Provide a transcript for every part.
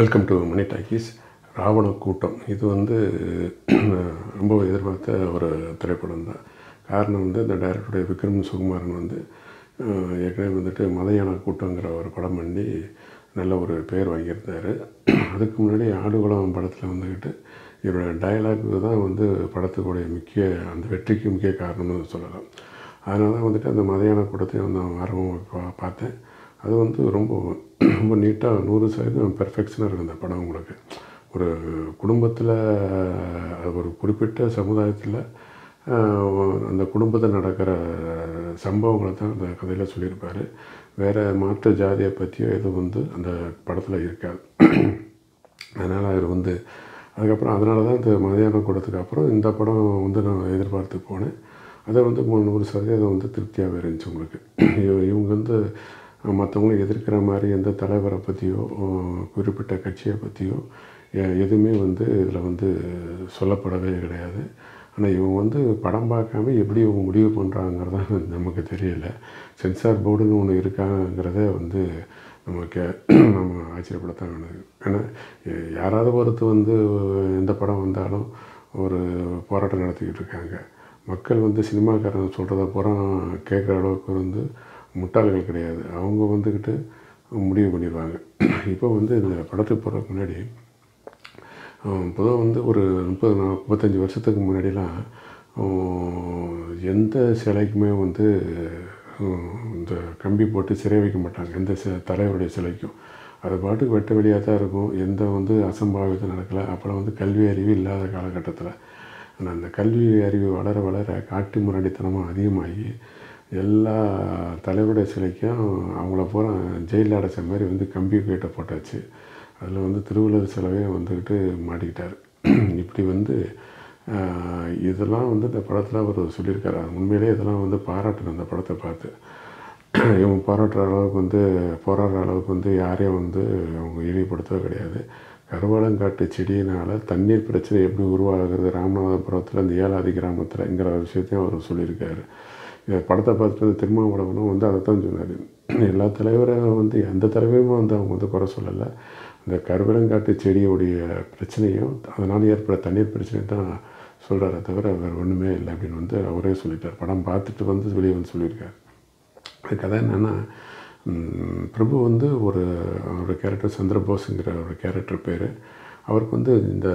Welcome to Mani talkies Raavana Kottam. இது வந்து ரொம்ப எதிர்பார்த்த ஒரு திரைப்படம் தான். காரணம் வந்து இந்த டைரக்டருடைய விக்ரம் சுகுமாரன் வந்து ஏற்கனவே வந்துட்டு மதையான கூட்டங்கிற ஒரு படம் பண்ணி நல்ல ஒரு பேர் வாங்கியிருந்தார். அதுக்கு முன்னாடி ஆடுகுளம் படத்தில் வந்துக்கிட்டு இவரோட டயலாக் தான் வந்து படத்துக்குடைய முக்கிய அந்த வெற்றிக்கு முக்கிய காரணம்னு சொல்லலாம். அதனால தான் வந்துட்டு அந்த மதையான கூட்டத்தையும் வந்து ஆர்வம் ஆர்வமாக பா- பார்த்தேன். அது வந்து ரொம்ப ரொம்ப நீட்டாக நூறு சதவீதம் பெர்ஃபெக்ஷனாக இருக்கும் அந்த படம் உங்களுக்கு. ஒரு குடும்பத்தில் ஒரு குறிப்பிட்ட சமுதாயத்தில் அந்த குடும்பத்தில் நடக்கிற சம்பவங்களை தான் அந்த கதையில் சொல்லியிருப்பார். வேறு மாற்று ஜாதியை பற்றியோ எதுவும் வந்து அந்த படத்தில் இருக்காது. அதனால் அவர் வந்து அதுக்கப்புறம் அதனால தான் இந்த மதியானம் கூடத்துக்கு அப்புறம் இந்த படம் வந்து நான் எதிர்பார்த்து போனேன். அதை வந்து நூறு சதவீதம் வந்து திருப்தியாகவே இருந்துச்சு உங்களுக்கு. இவங்க வந்து மற்றவங்களை எதிர்க்கிற மாதிரி எந்த தலைவரை பற்றியோ குறிப்பிட்ட கட்சியை பற்றியோ எதுவுமே வந்து இதில் வந்து சொல்லப்படவே கிடையாது. ஆனால் இவங்க வந்து படம் பார்க்காம எப்படி இவங்க முடிவு பண்ணுறாங்கிறது நமக்கு தெரியல. சென்சார் போர்டுன்னு ஒன்று இருக்காங்கிறத வந்து நமக்கு நம்ம ஆச்சரியப்படத்தான் வேணுது ஏன்னா யாராவது ஒருத்தர் வந்து எந்த படம் வந்தாலும் ஒரு போராட்டம் நடத்திக்கிட்டு இருக்காங்க. மக்கள் வந்து சினிமாக்காரங்க சொல்கிறத பூரா கேட்குற அளவுக்கு வந்து முட்டாள்கள் கிடையாது. அவங்க வந்துக்கிட்டு முடிவு பண்ணிடுவாங்க. இப்போ வந்து இந்த படத்துக்கு போகிறதுக்கு முன்னாடி பொதுவாக வந்து ஒரு முப்பது முப்பத்தஞ்சு வருஷத்துக்கு முன்னாடிலாம் எந்த சிலைக்குமே வந்து இந்த கம்பி போட்டு சிறை வைக்க மாட்டாங்க. எந்த சி தலைவருடைய சிலைக்கும். அது பாட்டுக்கு வெட்ட வெளியாக தான் இருக்கும். எந்த வந்து அசம்பாவிதம் நடக்கலை. அப்புறம் வந்து கல்வி அறிவு இல்லாத காலகட்டத்தில். ஆனால் அந்த கல்வி அறிவு வளர வளர காட்டு முரடித்தனமாக அதிகமாகி எல்லா தலைவருடைய சிலைக்கும் அவங்கள பூரா ஜெயிலில் அடைச்ச மாதிரி வந்து கம்பி கேட்டை போட்டாச்சு. அதில் வந்து திருவள்ளுவர் சிலவே வந்துக்கிட்டு மாட்டிக்கிட்டார். இப்படி வந்து இதெல்லாம் வந்து இந்த படத்தில் அவர் சொல்லியிருக்காரு. உண்மையிலே உண்மையிலேயே இதெல்லாம் வந்து பாராட்டணும் அந்த படத்தை பார்த்து. இவங்க பாராட்டுற அளவுக்கு வந்து போராடுற அளவுக்கு வந்து யாரையும் வந்து அவங்க இழிவுபடுத்தவே கிடையாது. கருவாலங்காட்டு செடியினால் தண்ணீர் பிரச்சனை எப்படி உருவாகிறது ராமநாதபுரத்தில் இந்த ஏழாதி கிராமத்தில்ங்கிற விஷயத்தையும் அவர் சொல்லியிருக்காரு. படத்தை பார்த்துட்டு வந்து திருமாவளவனும் வந்து அதை தான் சொன்னார். எல்லா தலைவரும் வந்து எந்த தலைவரும் வந்து அவங்க வந்து குறை சொல்லலை. இந்த கருவலங்காட்டு செடியோடைய பிரச்சனையும் அதனால் ஏற்பட தண்ணீர் பிரச்சனையும் தான் சொல்கிறாரே தவிர வேறு ஒன்றுமே இல்லை அப்படின்னு வந்து அவரே சொல்லிட்டார். படம் பார்த்துட்டு வந்து வெளியே வந்து சொல்லியிருக்கார். அது கதை என்னென்னா பிரபு வந்து ஒரு அவரோட கேரக்டர் சந்திரபோஸுங்கிற ஒரு கேரக்டர் பேர். அவருக்கு வந்து இந்த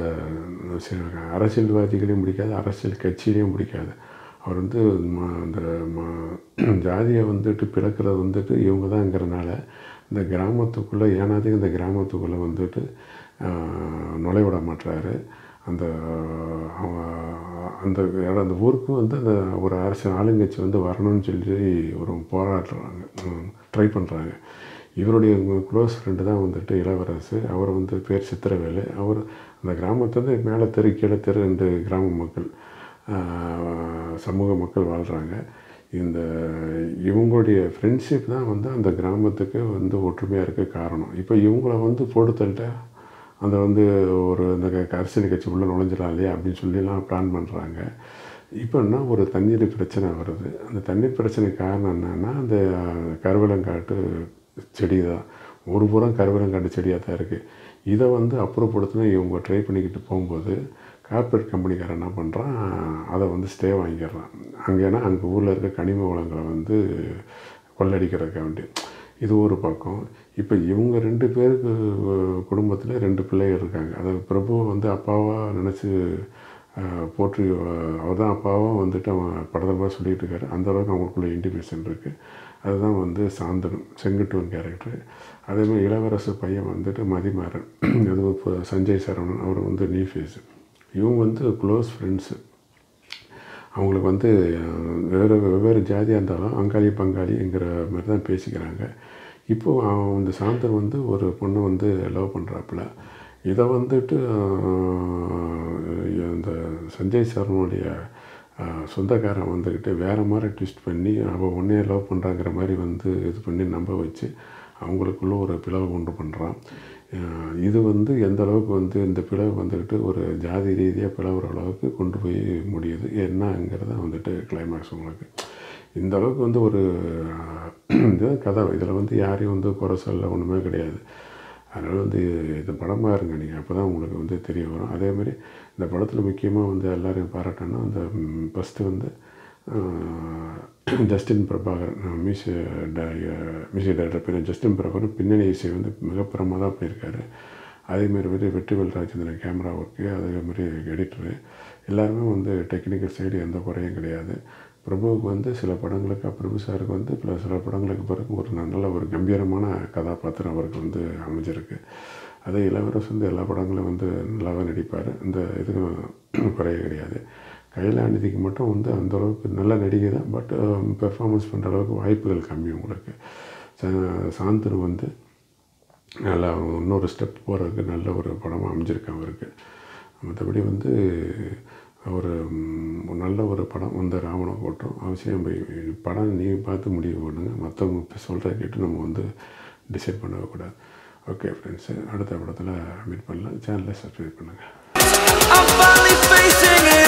அரசியல்வாதிகளையும் பிடிக்காது அரசியல் கட்சியிலையும் பிடிக்காது. அவர் வந்து ம- அந்த ஜாதியை வந்துட்டு பிளக்கிறது வந்துட்டு இவங்க தான்ங்கிறனால இந்த கிராமத்துக்குள்ளே ஏனாதையும் இந்த கிராமத்துக்குள்ளே வந்துட்டு நுழைவிட விட மாட்டுறாரு அந்த அந்த அந்த ஊருக்கு வந்து அந்த ஒரு அரசு ஆளுங்கட்சி வந்து வரணும்னு சொல்லி ஒரு போராடுறாங்க ட்ரை பண்ணுறாங்க இவருடைய க்ளோஸ் ஃப்ரெண்டு தான் வந்துட்டு இளவரசு. அவர் வந்து பேர் சித்திரவேலு. அவர் அந்த கிராமத்துலேருந்து மேலே தெரு கீழே தெரு ரெண்டு கிராம மக்கள். சமூக மக்கள் வாழ்கிறாங்க இந்த இவங்களுடைய ஃப்ரெண்ட்ஷிப் தான் வந்து அந்த கிராமத்துக்கு வந்து ஒற்றுமையாக இருக்க காரணம். இப்போ இவங்கள வந்து போட்டு தள்ளிட்டா அந்த வந்து ஒரு இந்த க- அரசியல் கட்சி உள்ளே நுழைஞ்சிடலாம் இல்லையா அப்படின்னு சொல்லிலாம் பிளான் பண்ணுறாங்க இப்போ என்ன ஒரு தண்ணீர் பிரச்சனை வருது. அந்த தண்ணீர் பிரச்சனைக்கு காரணம் என்னென்னா அந்த கருவலங்காட்டு செடி தான். ஒரு புறம் கருவலங்காட்டு செடியாக தான் இருக்குது இதை வந்து அப்புறப்படுத்தினா இவங்க ட்ரை பண்ணிக்கிட்டு போகும்போது கார்ப்பரேட் கம்பெனிக்காரன் என்ன பண்ணுறான் அதை வந்து ஸ்டே வாங்கிடுறான். அங்கேனா அங்கே ஊரில் இருக்க கனிம வளங்களை வந்து கொள்ளடிக்கிறதுக்காக வேண்டி. இது ஒரு பக்கம். இப்போ இவங்க ரெண்டு பேருக்கு குடும்பத்தில் ரெண்டு பிள்ளைகள் இருக்காங்க. அது பிரபு வந்து அப்பாவாக நினச்சி போற்றி அவர் தான் அப்பாவாக வந்துட்டு அவன் படத்தமாக சொல்லிகிட்டு இருக்காரு. அந்த அளவுக்கு அவங்களுக்குள்ள இன்டிமேஷன் இருக்குது அதுதான் வந்து சாந்தனம் செங்குட்டுவன் கேரக்டர் அதேமாதிரி இளவரசு பையன் வந்துட்டு மதிமாறன். அது இப்போ சஞ்சய் சரவணன். அவர் வந்து நீ ஃபேஸு இவங்க வந்து க்ளோஸ் ஃப்ரெண்ட்ஸு அவங்களுக்கு வந்து வேறு வெவ்வேறு ஜாதியாக இருந்தாலும் அங்காளி பங்காளிங்கிற மாதிரி தான் பேசிக்கிறாங்க. இப்போது அவன் சாந்தர் வந்து ஒரு பொண்ணை வந்து லவ் பண்ணுறாப்புல இதை வந்துட்டு அந்த இந்த சஞ்சய் சர்மனுடைய சொந்தக்காரன் வந்துக்கிட்டு வேறு மாதிரி ட்விஸ்ட் பண்ணி அவள் ஒன்றே லவ் பண்ணுறாங்கிற மாதிரி வந்து இது பண்ணி நம்ப வச்சு அவங்களுக்குள்ள ஒரு பிளவு கொண்டு பண்ணுறான் இது வந்து எந்த அளவுக்கு வந்து இந்த பிளவு வந்துக்கிட்டு ஒரு ஜாதி ரீதியாக பிளவுற அளவுக்கு கொண்டு போய் முடியுது? என்னங்கிறத வந்துட்டு கிளைமேக்ஸ் உங்களுக்கு. இந்த அளவுக்கு வந்து ஒரு இது கதை இதில் வந்து யாரையும் வந்து குறை சொல்ல ஒன்றுமே கிடையாது. அதனால் வந்து இது படமாக இருங்க. நீங்கள் அப்போ தான் உங்களுக்கு வந்து தெரிய வரும். அதே மாதிரி இந்த படத்தில் முக்கியமாக வந்து எல்லோரையும் பாராட்டணும் அந்த ஃபஸ்ட்டு வந்து Justin Prabhakar music music director பின்ன ஜஸ்டின் பிரபாகர் பின்னணி இசை வந்து மிக பிரமாதம் பண்ணியிருக்காரு அதேமாரி வந்து வெற்றிவேல் ராஜேந்திரன் கேமரா ஒர்க்கு அதேமாதிரி எடிட்டரு. எல்லாருமே வந்து டெக்னிக்கல் சைடு எந்த குறையும் கிடையாது. பிரபுவுக்கு வந்து சில படங்களுக்கு பிரபு சாருக்கு வந்து பல சில படங்களுக்கு பிறகு ஒரு நல்ல ஒரு கம்பீரமான கதாபாத்திரம் அவருக்கு வந்து அமைஞ்சிருக்கு. அதே இளவரசு வந்து எல்லா படங்களும் வந்து நல்லாவே நடிப்பார். இந்த இதுக்கு குறைய கிடையாது. கைலாநிதிக்கு மட்டும் வந்து அந்த அளவுக்கு நல்ல நடிகை தான். பட் பெர்ஃபார்மன்ஸ் பண்ணுற அளவுக்கு வாய்ப்புகள் கம்மி உங்களுக்கு. சா- சாந்தனு வந்து நல்லா இன்னொரு ஸ்டெப் போகிறதுக்கு நல்ல ஒரு படமாக அமைஞ்சிருக்கு அவருக்கு. மற்றபடி வந்து ஒரு நல்ல ஒரு படம் வந்து ராவண கோட்டம் அவசியம் போய் படம் நீங்கள் பார்த்து முடிவு பண்ணுங்க. மற்றவங்க இப்போ சொல்கிறத கேட்டு நம்ம வந்து டிசைட் பண்ணக்கூடாது ஓகே ஃப்ரெண்ட்ஸு அடுத்த படத்தில் மீட் பண்ணலாம். சேனலை சப்ஸ்கிரைப் பண்ணுங்கள் I'm finally facing